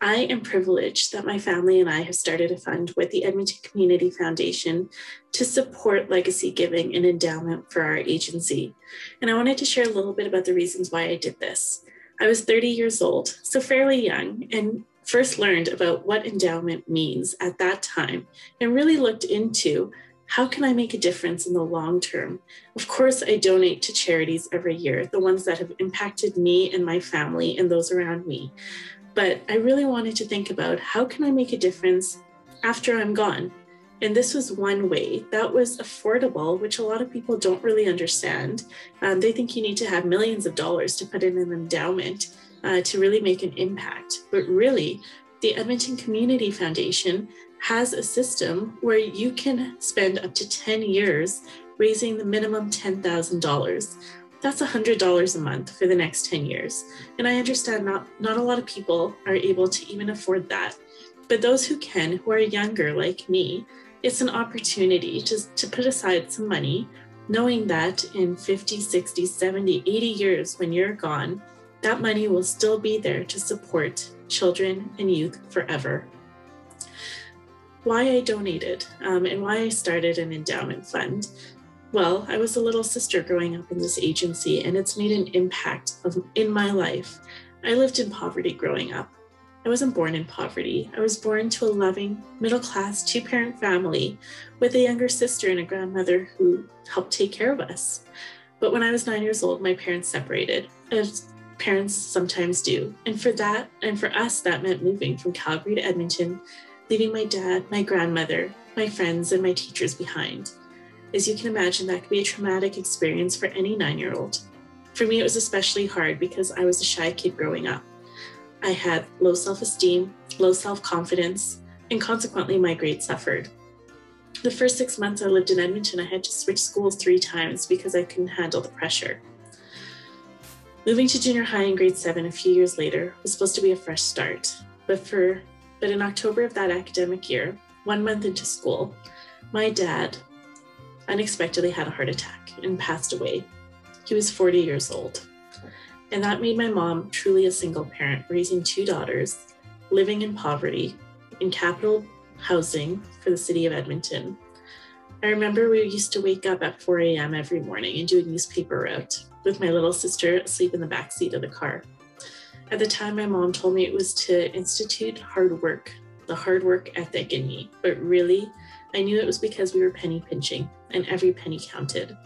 I am privileged that my family and I have started a fund with the Edmonton Community Foundation to support legacy giving and endowment for our agency. And I wanted to share a little bit about the reasons why I did this. I was 30 years old, so fairly young, and first learned about what endowment means at that time and really looked into how can I make a difference in the long term? Of course, I donate to charities every year, the ones that have impacted me and my family and those around me. But I really wanted to think about how can I make a difference after I'm gone? And this was one way that was affordable, which a lot of people don't really understand. Um, they think you need to have millions of dollars to put in an endowment uh, to really make an impact. But really, the Edmonton Community Foundation has a system where you can spend up to 10 years raising the minimum $10,000. That's $100 a month for the next 10 years. And I understand not, not a lot of people are able to even afford that. But those who can, who are younger like me, it's an opportunity to, to put aside some money, knowing that in 50, 60, 70, 80 years when you're gone, that money will still be there to support children and youth forever why I donated um, and why I started an endowment fund. Well, I was a little sister growing up in this agency, and it's made an impact of, in my life. I lived in poverty growing up. I wasn't born in poverty. I was born to a loving, middle class, two parent family with a younger sister and a grandmother who helped take care of us. But when I was nine years old, my parents separated, as parents sometimes do. And for that, and for us, that meant moving from Calgary to Edmonton leaving my dad, my grandmother, my friends, and my teachers behind. As you can imagine, that could be a traumatic experience for any nine year old. For me, it was especially hard because I was a shy kid growing up. I had low self esteem, low self confidence, and consequently, my grades suffered. The first six months I lived in Edmonton, I had to switch schools three times because I couldn't handle the pressure. Moving to junior high in grade seven a few years later was supposed to be a fresh start, but for but in October of that academic year, one month into school, my dad unexpectedly had a heart attack and passed away. He was 40 years old. And that made my mom truly a single parent, raising two daughters, living in poverty, in capital housing for the city of Edmonton. I remember we used to wake up at 4 a.m. every morning and do a newspaper route with my little sister asleep in the back seat of the car. At the time, my mom told me it was to institute hard work, the hard work ethic in me. But really, I knew it was because we were penny pinching and every penny counted.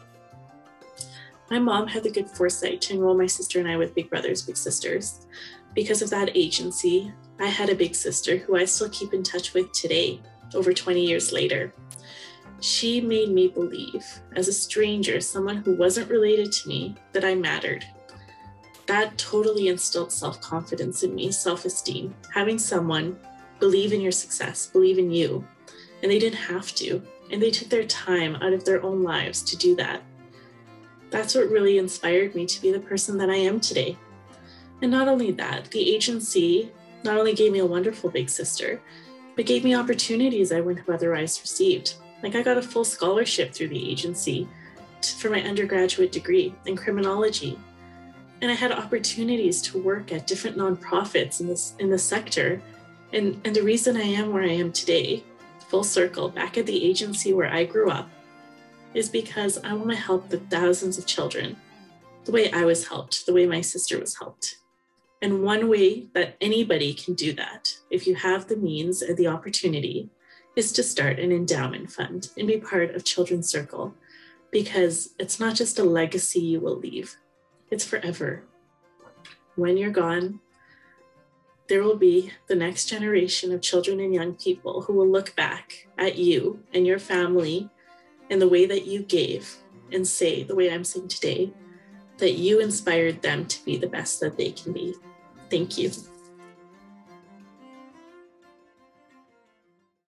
My mom had the good foresight to enroll my sister and I with Big Brothers Big Sisters. Because of that agency, I had a big sister who I still keep in touch with today, over 20 years later. She made me believe, as a stranger, someone who wasn't related to me, that I mattered that totally instilled self confidence in me, self esteem. Having someone believe in your success, believe in you, and they didn't have to. And they took their time out of their own lives to do that. That's what really inspired me to be the person that I am today. And not only that, the agency not only gave me a wonderful big sister, but gave me opportunities I wouldn't have otherwise received. Like I got a full scholarship through the agency for my undergraduate degree in criminology and I had opportunities to work at different nonprofits in this in the sector. And, and the reason I am where I am today, full circle, back at the agency where I grew up, is because I want to help the thousands of children the way I was helped, the way my sister was helped. And one way that anybody can do that, if you have the means and the opportunity, is to start an endowment fund and be part of Children's Circle because it's not just a legacy you will leave, it's forever. When you're gone, there will be the next generation of children and young people who will look back at you and your family and the way that you gave and say, the way I'm saying today, that you inspired them to be the best that they can be. Thank you.